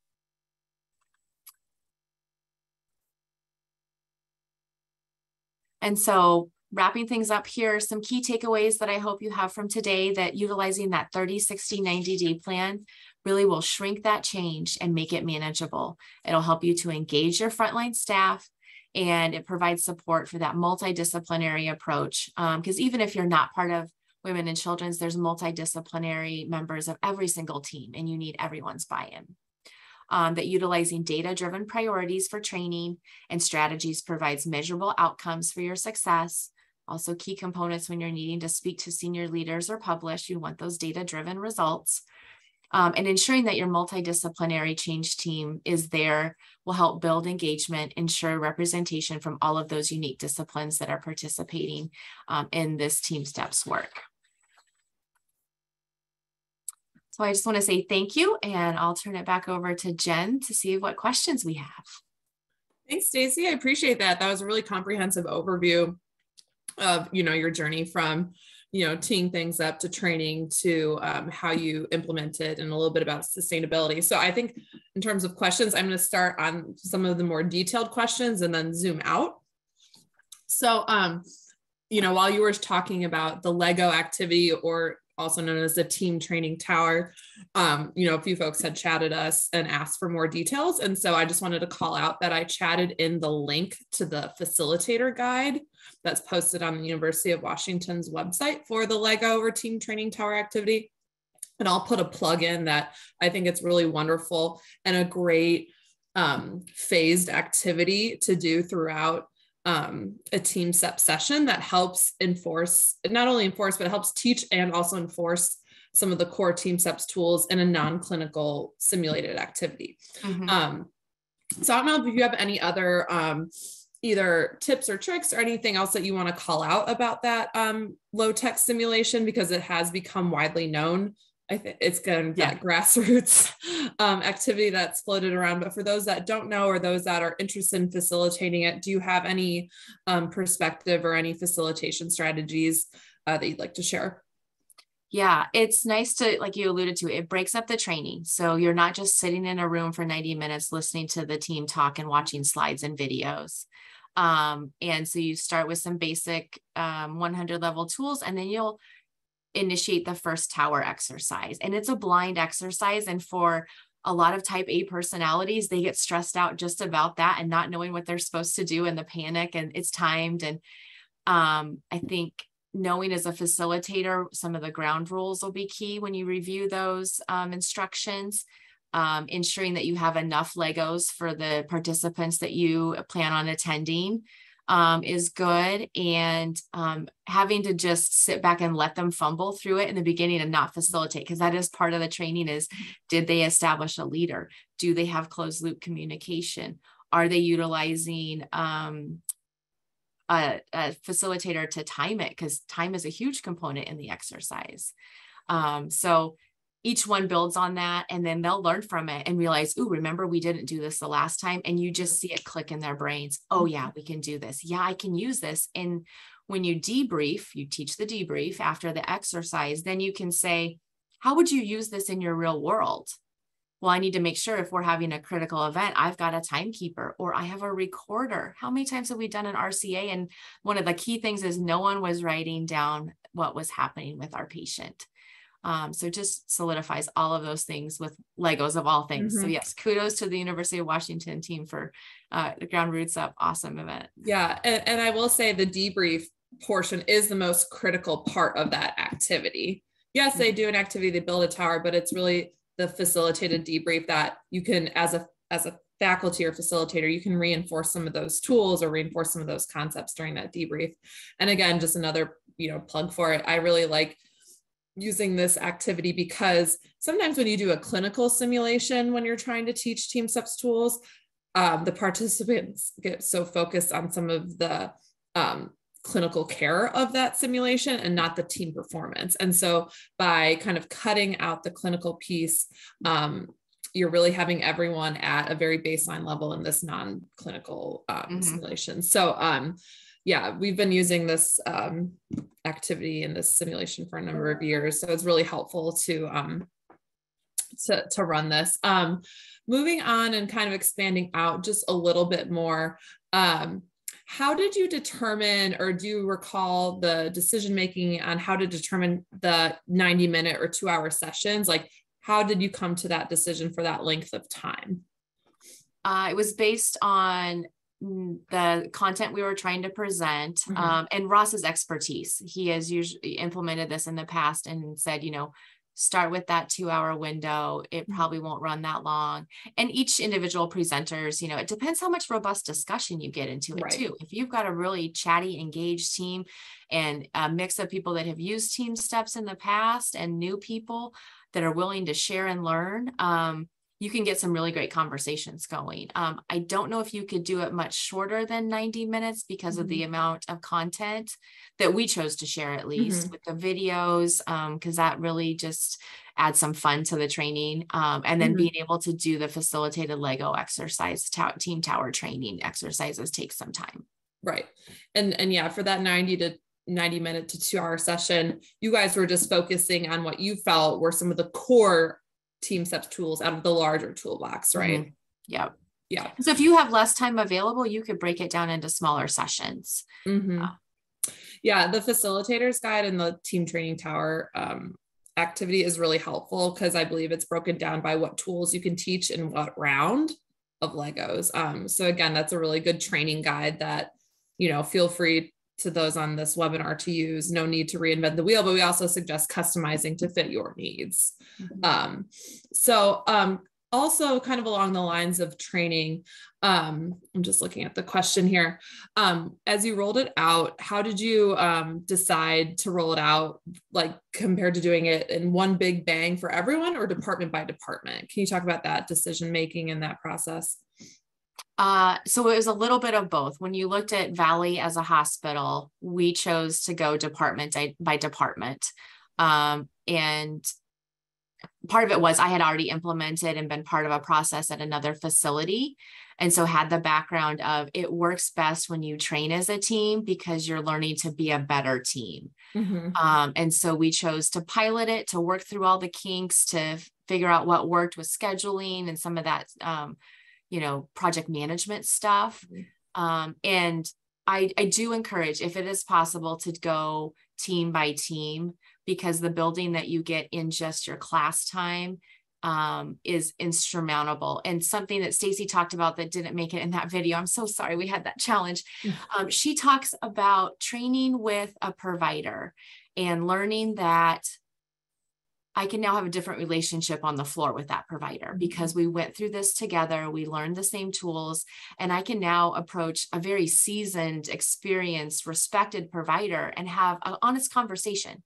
Speaker 2: And so wrapping things up here, some key takeaways that I hope you have from today that utilizing that 30, 60, 90 day plan really will shrink that change and make it manageable. It'll help you to engage your frontline staff and it provides support for that multidisciplinary approach. Because um, even if you're not part of Women and Children's, there's multidisciplinary members of every single team, and you need everyone's buy in. Um, that utilizing data driven priorities for training and strategies provides measurable outcomes for your success. Also, key components when you're needing to speak to senior leaders or publish, you want those data driven results. Um, and ensuring that your multidisciplinary change team is there will help build engagement, ensure representation from all of those unique disciplines that are participating um, in this TeamSTEPPS work. So I just want to say thank you, and I'll turn it back over to Jen to see what questions we have.
Speaker 1: Thanks, Stacy. I appreciate that. That was a really comprehensive overview of you know your journey from you know teeing things up to training to um, how you implement it and a little bit about sustainability. So i think in terms of questions i'm going to start on some of the more detailed questions and then zoom out. So um you know while you were talking about the lego activity or also known as the team training tower. Um, you know, a few folks had chatted us and asked for more details. And so I just wanted to call out that I chatted in the link to the facilitator guide that's posted on the University of Washington's website for the Lego or team training tower activity. And I'll put a plug in that I think it's really wonderful and a great um, phased activity to do throughout um, a team step session that helps enforce, not only enforce, but helps teach and also enforce some of the core TeamSTEPPS tools in a non-clinical simulated activity. Mm-hmm. Um, so I don't know if you have any other um, either tips or tricks or anything else that you want to call out about that um, low tech simulation because it has become widely known I think it's kind of yeah. grassroots um, activity that's floated around. But for those that don't know or those that are interested in facilitating it, do you have any um, perspective or any facilitation strategies uh, that you'd like to share?
Speaker 2: Yeah, it's nice to, like you alluded to, it breaks up the training. So you're not just sitting in a room for 90 minutes listening to the team talk and watching slides and videos. Um, and so you start with some basic um, 100 level tools, and then you'll initiate the first tower exercise. And it's a blind exercise. And for a lot of type A personalities, they get stressed out just about that and not knowing what they're supposed to do and the panic and it's timed. And um, I think knowing as a facilitator, some of the ground rules will be key when you review those um, instructions. Um, ensuring that you have enough Legos for the participants that you plan on attending um, is good. And um, having to just sit back and let them fumble through it in the beginning and not facilitate, because that is part of the training is did they establish a leader? Do they have closed loop communication? Are they utilizing um, a, a, facilitator to time it? Because time is a huge component in the exercise. Um, so each one builds on that and then they'll learn from it and realize, oh, remember we didn't do this the last time. And you just see it click in their brains. Oh, mm-hmm. yeah, we can do this. Yeah, I can use this. And when you debrief, you teach the debrief after the exercise, then you can say, how would you use this in your real world? Well, I need to make sure if we're having a critical event, I've got a timekeeper or I have a recorder. How many times have we done an RCA? And one of the key things is no one was writing down what was happening with our patient. Um, so just solidifies all of those things with Legos of all things. Mm-hmm. So yes, kudos to the University of Washington team for uh, the Ground Roots Up awesome event.
Speaker 1: Yeah, and, and I will say the debrief portion is the most critical part of that activity. Yes, they mm-hmm. do an activity, they build a tower, but it's really the facilitated debrief that you can, as a as a faculty or facilitator, you can reinforce some of those tools or reinforce some of those concepts during that debrief. And again, just another you know plug for it. I really like using this activity because sometimes when you do a clinical simulation when you're trying to teach TeamSTEPPS tools um, the participants get so focused on some of the um, clinical care of that simulation and not the team performance and so by kind of cutting out the clinical piece um, you're really having everyone at a very baseline level in this non-clinical um, mm-hmm. simulation. So um, yeah, we've been using this um, activity in this simulation for a number of years. So it's really helpful to um, to, to run this. Um, moving on and kind of expanding out just a little bit more. Um, how did you determine or do you recall the decision making on how to determine the 90 minute or two hour sessions like how did you come to that decision for that length of time
Speaker 2: uh, it was based on the content we were trying to present mm-hmm. um, and ross's expertise he has usually implemented this in the past and said you know start with that two hour window it mm-hmm. probably won't run that long and each individual presenters you know it depends how much robust discussion you get into it right. too if you've got a really chatty engaged team and a mix of people that have used TeamSTEPPS in the past and new people that are willing to share and learn um, you can get some really great conversations going. Um, I don't know if you could do it much shorter than 90 minutes because mm-hmm. of the mm-hmm. amount of content that we chose to share, at least mm-hmm. with the videos, because um, that really just adds some fun to the training. Um, and then mm-hmm. being able to do the facilitated Lego exercise, team tower training exercises takes some time.
Speaker 1: Right. And, and yeah, for that 90 to 90 minute to two hour session, you guys were just focusing on what you felt were some of the core TeamSTEPPS tools out of the larger toolbox, right? Mm-hmm.
Speaker 2: Yeah.
Speaker 1: Yeah.
Speaker 2: So if you have less time available, you could break it down into smaller sessions.
Speaker 1: Mm-hmm. Uh, yeah. The facilitator's guide and the team training tower um, activity is really helpful because I believe it's broken down by what tools you can teach in what round of Legos. Um, so again, that's a really good training guide that, you know, feel free to those on this webinar to use. No need to reinvent the wheel, but we also suggest customizing to fit your needs. Mm-hmm. Um, so um, also kind of along the lines of training, um, I'm just looking at the question here. Um, as you rolled it out, how did you um, decide to roll it out, like compared to doing it in one big bang for everyone or department by department? Can you talk about that decision making in that process?
Speaker 2: Uh, so it was a little bit of both. When you looked at Valley as a hospital, we chose to go department by department. Um, and part of it was I had already implemented and been part of a process at another facility. And so had the background of it works best when you train as a team because you're learning to be a better team. Mm-hmm. Um, and so we chose to pilot it, to work through all the kinks, to figure out what worked with scheduling and some of that um, you know project management stuff mm-hmm. um, and I, I do encourage if it is possible to go team by team because the building that you get in just your class time um, is insurmountable and something that Stacy talked about that didn't make it in that video. I'm so sorry we had that challenge. Mm-hmm. Um, she talks about training with a provider and learning that I can now have a different relationship on the floor with that provider because we went through this together. We learned the same tools, and I can now approach a very seasoned, experienced, respected provider and have an honest conversation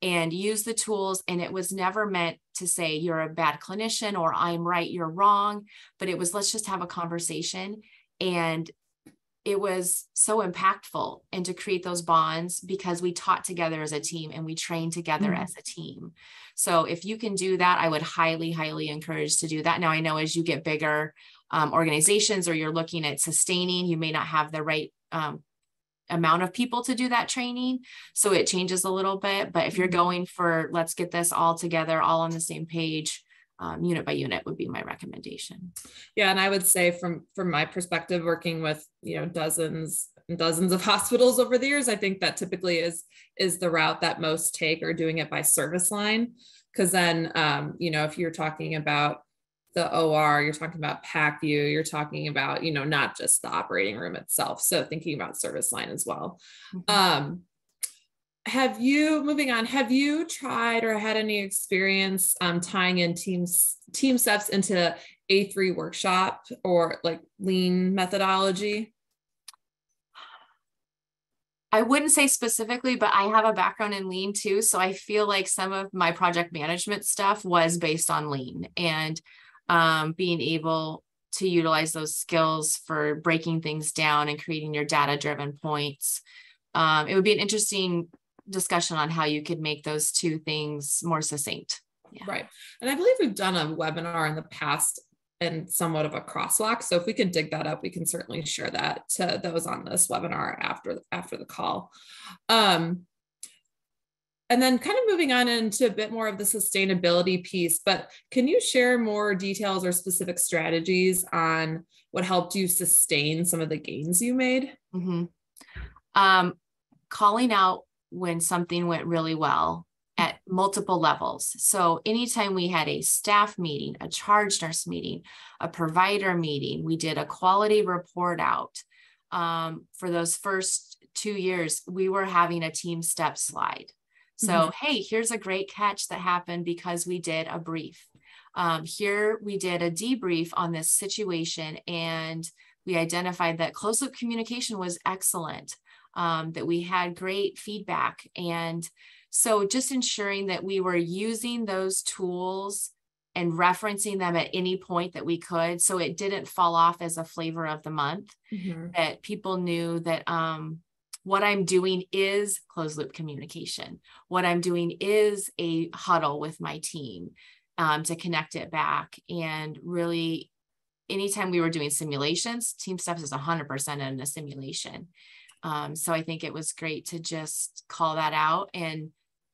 Speaker 2: and use the tools. And it was never meant to say you're a bad clinician or I'm right, you're wrong, but it was let's just have a conversation. And it was so impactful and to create those bonds because we taught together as a team and we trained together mm-hmm. as a team. So if you can do that, I would highly, highly encourage to do that. Now I know as you get bigger um, organizations or you're looking at sustaining, you may not have the right um, amount of people to do that training. So it changes a little bit. But if you're mm-hmm. going for let's get this all together, all on the same page, um, unit by unit would be my recommendation.
Speaker 1: Yeah, and I would say from from my perspective, working with you know dozens and dozens of hospitals over the years, I think that typically is is the route that most take or doing it by service line. Because then, um, you know, if you're talking about the OR, you're talking about PACU, you're talking about, you know, not just the operating room itself. So thinking about service line as well. Mm-hmm. Um, have you moving on have you tried or had any experience um, tying in teams TeamSTEPPS into a3 workshop or like lean methodology?
Speaker 2: I wouldn't say specifically but i have a background in lean too so i feel like some of my project management stuff was based on lean and um, being able to utilize those skills for breaking things down and creating your data driven points. Um, it would be an interesting discussion on how you could make those two things more succinct. Yeah.
Speaker 1: Right. And I believe we've done a webinar in the past and somewhat of a crosswalk. So if we can dig that up, we can certainly share that to those on this webinar after after the call. Um, and then kind of moving on into a bit more of the sustainability piece, but can you share more details or specific strategies on what helped you sustain some of the gains you made?
Speaker 2: Mm-hmm. Um, calling out when something went really well at multiple levels. So anytime we had a staff meeting, a charge nurse meeting, a provider meeting, we did a quality report out. Um, for those first two years, we were having a team step slide. So, mm-hmm. hey, here's a great catch that happened because we did a brief. Um, here we did a debrief on this situation and we identified that close loop communication was excellent, um, that we had great feedback. And so just ensuring that we were using those tools and referencing them at any point that we could so it didn't fall off as a flavor of the month mm-hmm. that people knew that um, what I'm doing is closed loop communication. What I'm doing is a huddle with my team um, to connect it back. And really, anytime we were doing simulations, TeamSTEPPS is 100% in a simulation. Um, so I think it was great to just call that out. And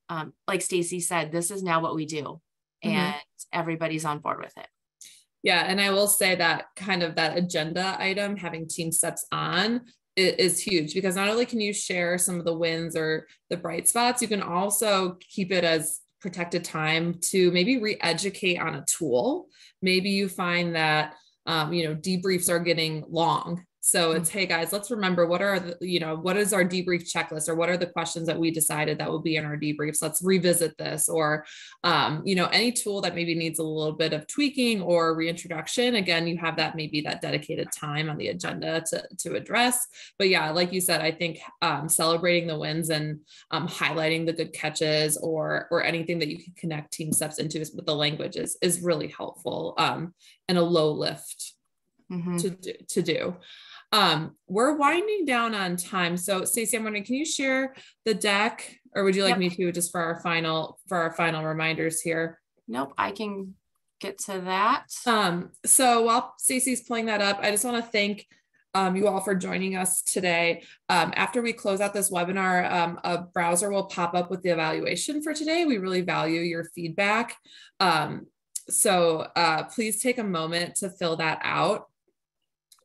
Speaker 2: um, like Stacy said, this is now what we do, mm-hmm. and everybody's on board with it.
Speaker 1: Yeah, and I will say that kind of that agenda item, having TeamSTEPPS on, is huge because not only can you share some of the wins or the bright spots, you can also keep it as protected time to maybe re-educate on a tool. Maybe you find that um, you know debriefs are getting long so it's, hey guys, let's remember what are the, you know, what is our debrief checklist or what are the questions that we decided that will be in our debriefs? Let's revisit this or, um, you know, any tool that maybe needs a little bit of tweaking or reintroduction. Again, you have that maybe that dedicated time on the agenda to, to address. But yeah, like you said, I think um, celebrating the wins and um, highlighting the good catches or, or anything that you can connect TeamSTEPPS into with the language is, is really helpful um, and a low lift mm-hmm. to, to do. Um, we're winding down on time. So Stacey, I'm wondering, can you share the deck or would you like yep. me to just for our final for our final reminders here?
Speaker 2: Nope, I can get to that.
Speaker 1: Um, so while Stacey's pulling that up, I just want to thank um, you all for joining us today. Um, after we close out this webinar, um, a browser will pop up with the evaluation for today. We really value your feedback. Um, so uh, please take a moment to fill that out.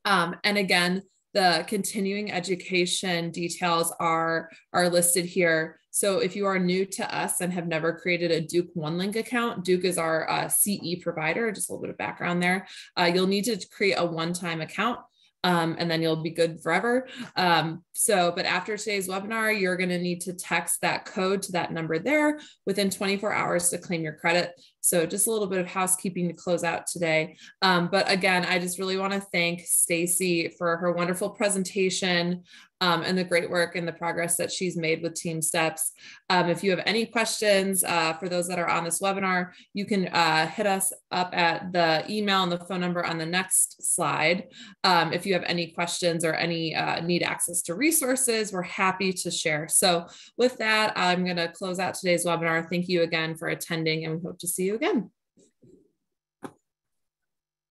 Speaker 1: Um, and again, the continuing education details are, are listed here. So if you are new to us and have never created a Duke OneLink account, Duke is our uh, CE provider, just a little bit of background there. Uh, you'll need to create a one-time account um, and then you'll be good forever. Um, so, but after today's webinar, you're going to need to text that code to that number there within 24 hours to claim your credit. So just a little bit of housekeeping to close out today. Um, but again, I just really want to thank Stacy for her wonderful presentation um, and the great work and the progress that she's made with TeamSTEPPS. Um, if you have any questions uh, for those that are on this webinar, you can uh, hit us up at the email and the phone number on the next slide. Um, if you have any questions or any uh, need access to resources, we're happy to share. So with that, I'm going to close out today's webinar. Thank you again for attending and we hope to see again.